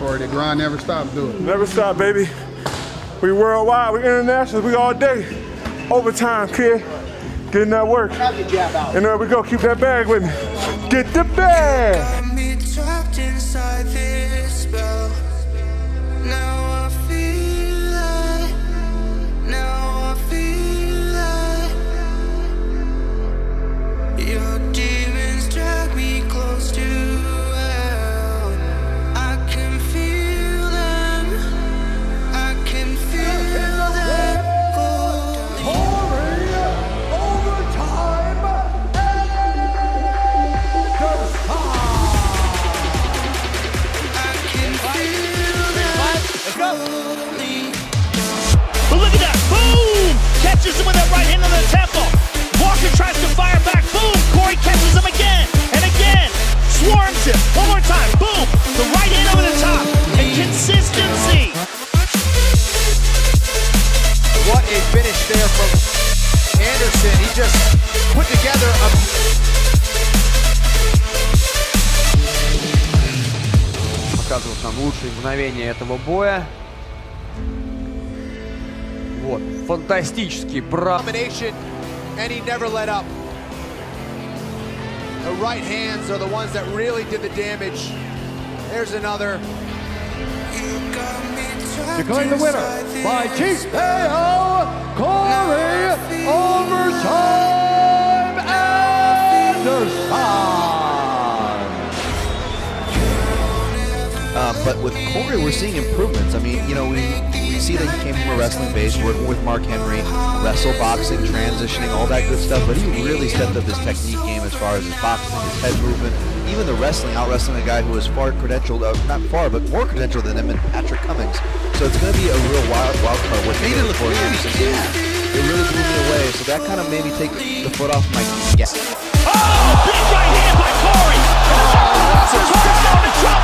Corey. The grind never stops, do it. Never stop, baby. We worldwide, we international, we all day. Overtime, kid. Getting that work. And there we go, keep that bag with me. Get the bag! Boom! Catches him with that right hand on the temple. Walker tries to fire back. Boom! Corey catches him again and again. Swarms him. One more time. Boom! The right hand over the top. And consistency. What a finish there from Anderson. He just put together a Показывают нам лучшие мгновения этого боя. вот. Фантастический брат. And he never let up. The right hands are the ones that really did the damage. There's another. Declaring the winner by TKO Corey Overtime. Um, but with Corey, we're seeing improvements. I mean, you know, we, we see that he came from a wrestling base, working with Mark Henry, wrestle boxing, transitioning, all that good stuff. But he really stepped up his technique game as far as his boxing, his head movement, even the wrestling, out wrestling a guy who is far credentialed, uh, not far, but more credentialed than him, and Patrick Cummings. So it's going to be a real wild, wild card. What made it look Corey Anderson, yeah, it really blew me away. So that kind of made me take the foot off my gas. Oh! Big right hand by Corey. Oh! Corey's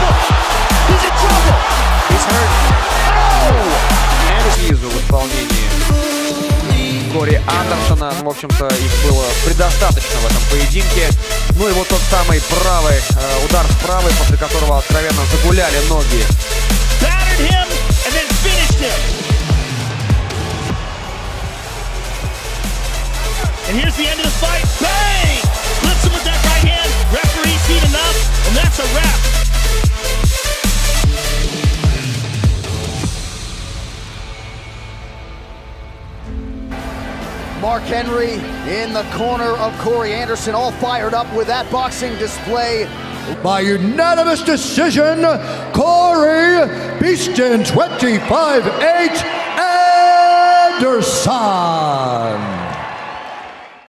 Андерсона. В общем-то, их было предостаточно в этом поединке. Ну и вот тот самый правый э, удар с правой, после которого откровенно загуляли ноги and here's the end of the fight. Bang! Him with that right hand. Referee seen enough, and that's a wrap. Mark Henry in the corner of Corey Anderson, all fired up with that boxing display. By unanimous decision, Corey Beastin 25 8 Anderson.